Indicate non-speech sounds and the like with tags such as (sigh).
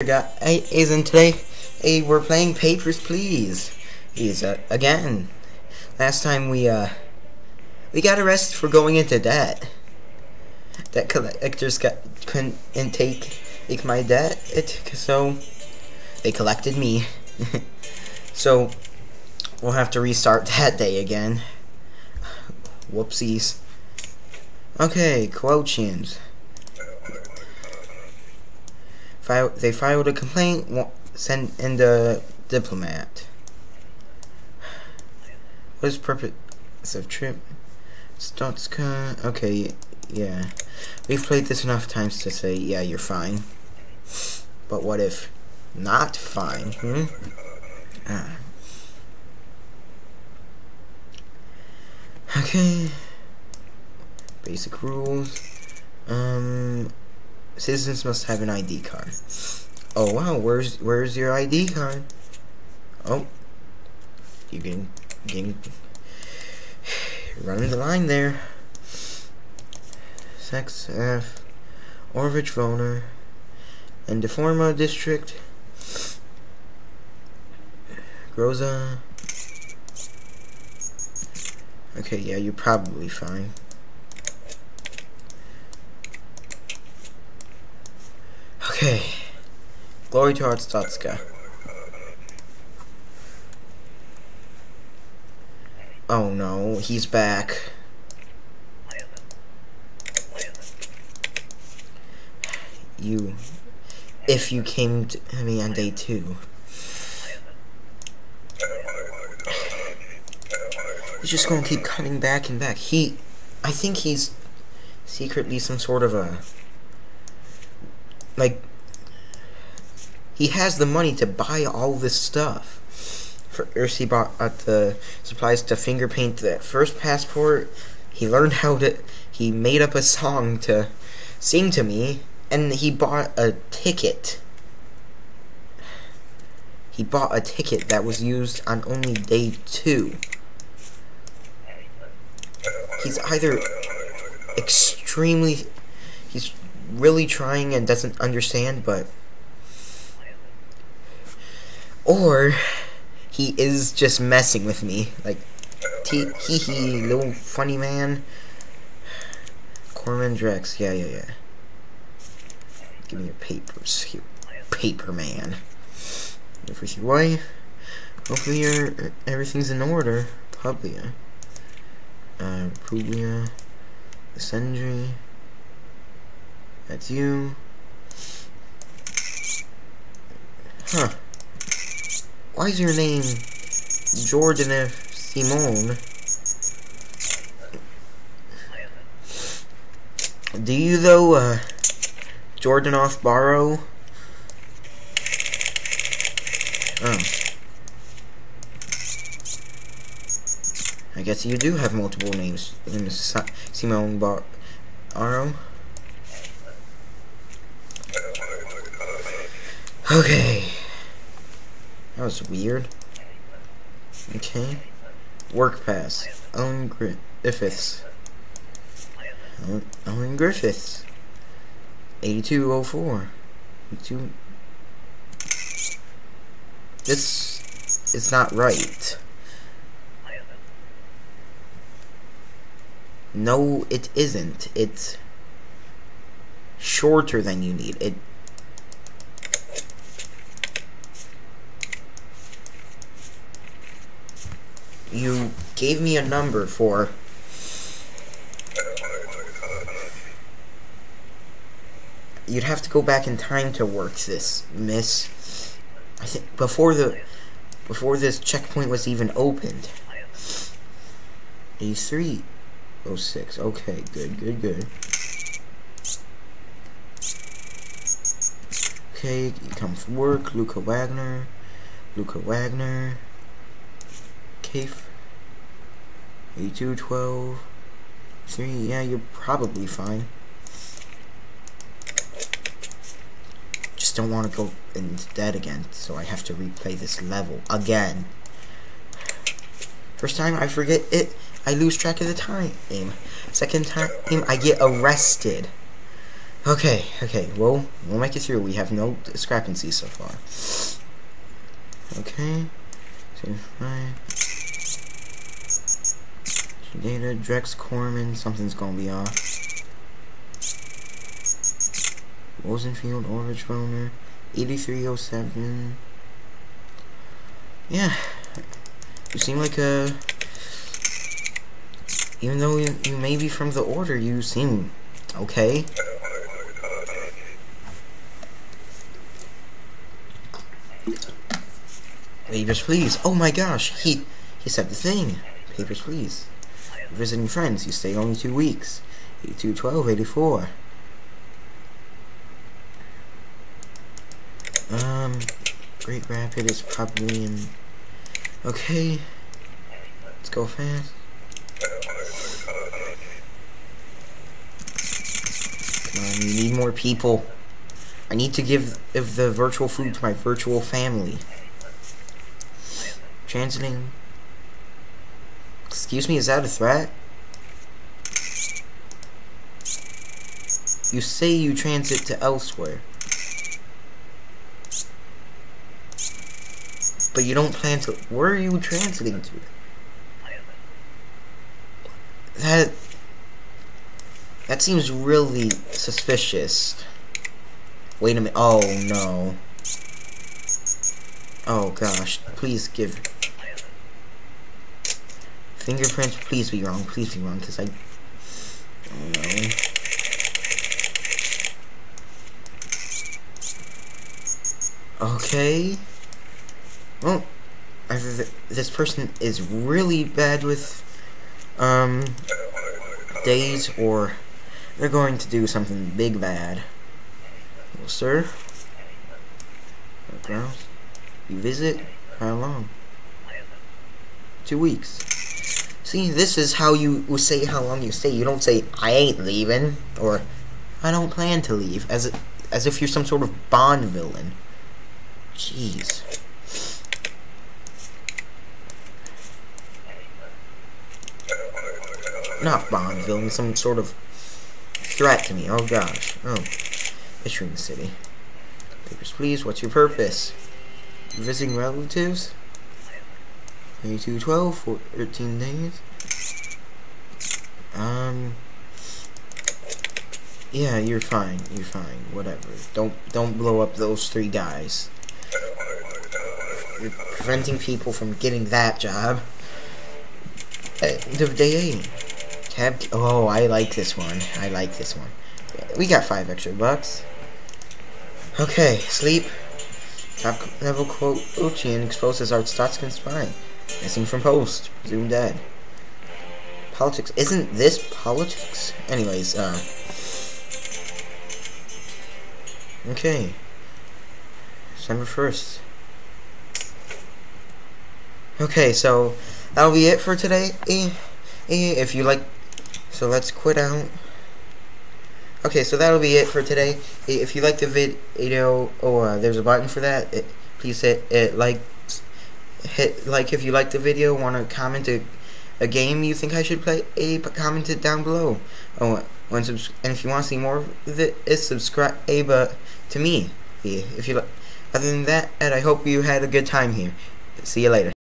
Hey, isn't today? Hey, we're playing Papers, Please. He's uh, again. Last time we uh, we got arrested for going into debt. Debt collectors got couldn't take take my debt. It so they collected me. (laughs) so we'll have to restart (laughs) that day again. Whoopsies. Okay, Kolechians. They filed a complaint, sent in the diplomat. What is purpose of trip? Stotska. Okay, yeah. We've played this enough times to say, yeah, you're fine. But what if not fine? Hmm? Ah. Okay. Basic rules. Um, Citizens must have an ID card. Oh wow, where's where's your ID card? Oh, you can getting running the line there. Sex F, Orvech Vonor, and Deforma District. Groza. Okay, yeah, you're probably fine. Okay. Glory to Arstotzka. Oh no, he's back. You, if you came to me on day two. He's just gonna keep cutting back and back. He, I think he's secretly some sort of a, like, he has the money to buy all this stuff. For Ursi bought at the supplies to finger paint that first passport. He learned how to. He made up a song to sing to me, and he bought a ticket. He bought a ticket that was used on only day two. He's either extremely. He's really trying and doesn't understand, but or he is just messing with me. Like, hee hee, little funny man. Corman Drex, yeah, yeah, yeah. Give me your papers, you paper man. For your wife. Hopefully your everything's in order. Publia. Uh, Publia. Sendry. That's you. Huh. Why is your name Jordan F. Simone? Do you though, uh, Jordan off borrow? Oh. I guess you do have multiple names. Simone Bar. Okay. That was weird. Okay. Work pass. Owen Griffiths. Owen Griffiths. 8204. 82. This is not right. No, it isn't. It's shorter than you need. It you gave me a number for you'd have to go back in time to work this, miss. I think before the before this checkpoint was even opened. A3 06. Okay, good, good, good. Okay, you come from work, Luca Wagner. Luca Wagner. Cafe. 8212. See, yeah, you're probably fine. Just don't want to go into dead again, so I have to replay this level again. First time I forget it, I lose track of the time. Second time I get arrested. Okay, okay, well, we'll make it through. We have no discrepancies so far. Okay. Two, five. Data, Drex Corman, something's gonna be off. Wozenfield, Orange Roner, 8307. Yeah. You seem like a... Even though you, you may be from the Order, you seem okay. Papers, please. Oh my gosh, he he said the thing. Papers, please. Visiting friends, you stay only two weeks. 8212, 84. Um, Great Rapid is probably in... Okay. Let's go fast. Come on, you need more people. I need to give, give the virtual food to my virtual family. Transiting. Excuse me, is that a threat? You say you transit to elsewhere. But you don't plan to... Where are you transiting to? That... That seems really suspicious. Wait a minute. Oh, no. Oh, gosh. Please give... Fingerprints, please be wrong. Please be wrong, because I... Oh, no. Okay. Well, this person is really bad with, um, days, or they're going to do something big bad. Well, sir. Grounds. You visit? How long? Two weeks. See, this is how you say how long you stay. You don't say, I ain't leaving, or I don't plan to leave, as, as if you're some sort of Bond villain. Jeez. Not Bond villain, some sort of threat to me. Oh gosh. Oh. The city. Papers, please. What's your purpose? Visiting relatives? 2212 for 13 days. Um. Yeah, you're fine. You're fine. Whatever. Don't don't blow up those three guys. You're preventing people from getting that job. End of day eight. Tab. Oh, I like this one. I like this one. We got five extra bucks. Okay, sleep. Top level quote Uchian exposes Arstotzkan spine. Missing from post. Presumed dead. Politics. Isn't this politics? Anyways, uh. Okay. December 1st. Okay, so that'll be it for today. Eh, eh, if you like, so let's quit out. Okay, so that'll be it for today. Eh, if you like the video, oh, uh, there's a button for that. It, please hit it like, hit like if you like the video. Want to comment a, a game you think I should play? A comment it down below. Oh, when subs and if you want to see more of it, is subscribe uh, to me. If you like. Other than that, and I hope you had a good time here. See you later.